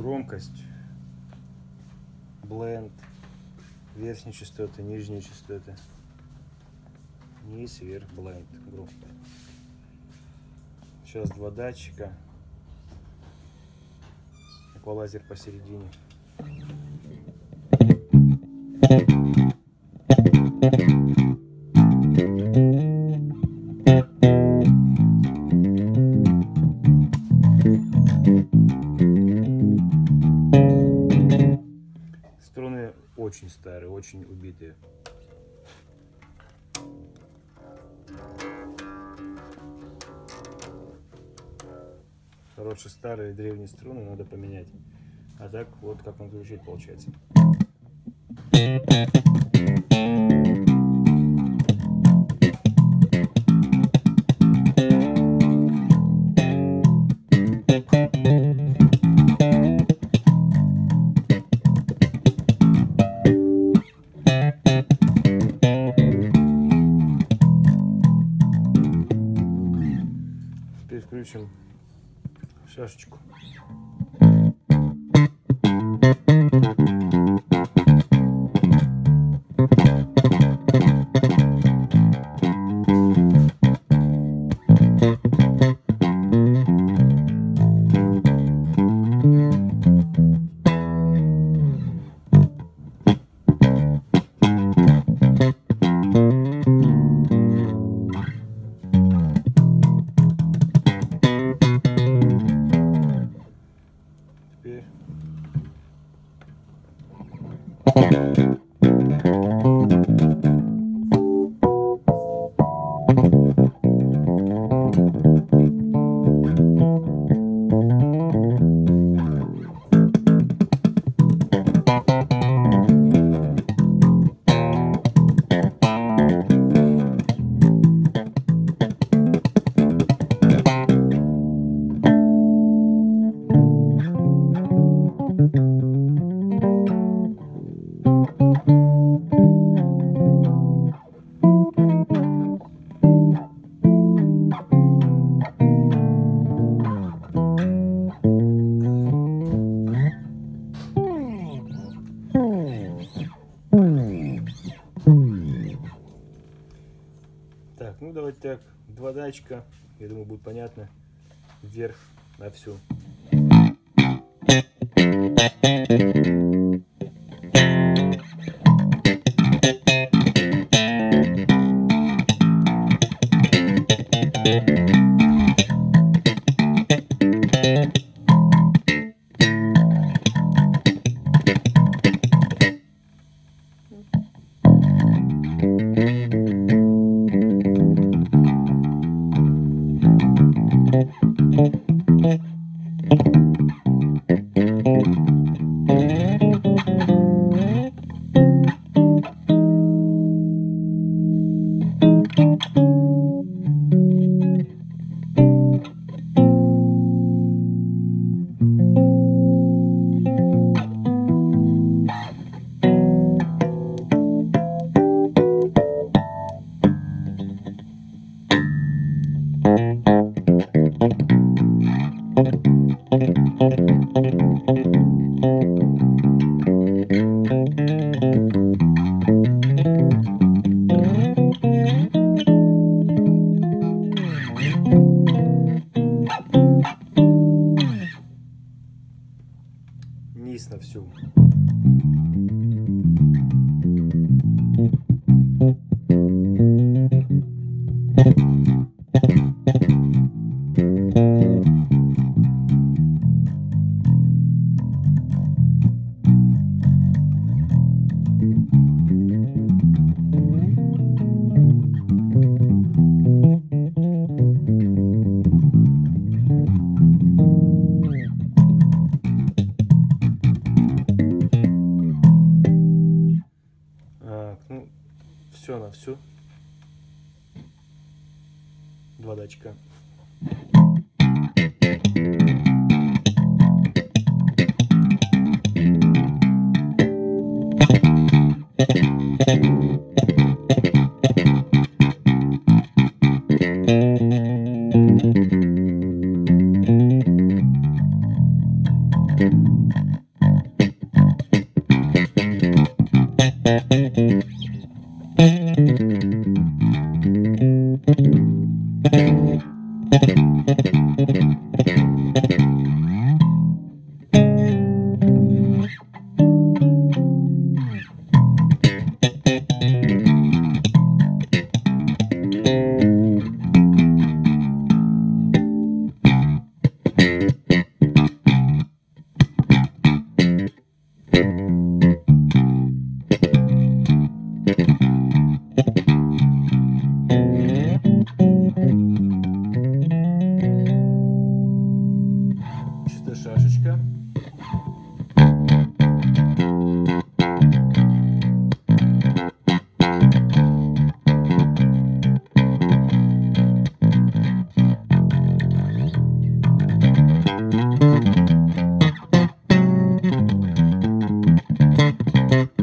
громкость, бленд, верхние частоты, нижние частоты, низ, вверх, бленд, громкость. Сейчас два датчика, эквалайзер посередине. Струны очень старые, очень убитые. Хорошие старые древние струны надо поменять. А так вот как он звучит получается. Включим шашечку. Так, два датчика, я думаю, будет понятно. Вверх на всю. Низ на всю. Все. Два датчика. mm-hmm.